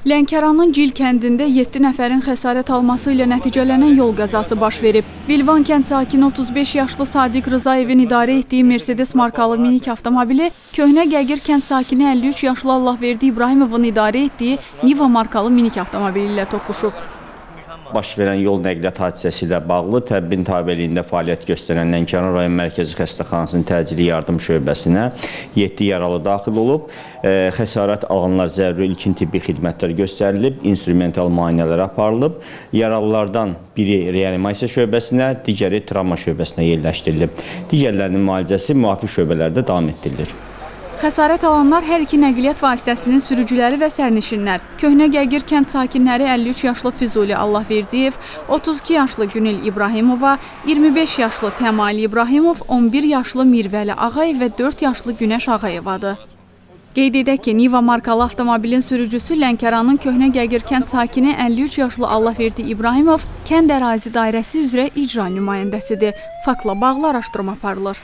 Lənkəranın Gil kəndində 7 nəfərin xəsarət alması ilə nəticələnən yol qəzası baş verib. Vilvan kənd sakini 35 yaşlı Sadiq Rızayevin idarə etdiyi Mercedes markalı minik avtomobili Köhnə Gəgir kənd sakini 53 yaşlı Allahverdi İbrahimovun idarə etdiyi Niva markalı minik avtomobili ilə toqquşub. Baş verən yol nəqliyyat hadisəsi ilə bağlı təbbin tabeliyində fəaliyyət göstərən Lənkəran rayon mərkəzi xəstəxanasının təcili yardım şöbəsinə 7 yaralı daxil olub. Xəsarət alanlar zəruri ilkin tibbi xidmətlər göstərilib, instrumental müayinələr aparılıb. Yaralılardan biri reanimasiya şöbəsinə, digəri travma şöbəsinə yerləşdirilib. Digərlərinin müalicəsi müvafiq şöbələrdə davam etdirilir. Xəsarət alanlar hər iki nəqliyyat vasitəsinin sürücüləri və sərnişinlər. Köhnə Gəgir kənd sakinləri 53 yaşlı Füzuli Allahverdiyev, 32 yaşlı Günel İbrahimova, 25 yaşlı Təmal İbrahimov, 11 yaşlı Mirvəli Ağayev və 4 yaşlı Günəş Ağayevadır. Qeyd edək ki, Niva markalı avtomobilin sürücüsü Lənkəranın Köhnə Gəgir kənd sakini 53 yaşlı Allahverdi İbrahimov kənd ərazi dairəsi üzrə icra nümayəndəsidir. Faktla bağlı araşdırma aparılır.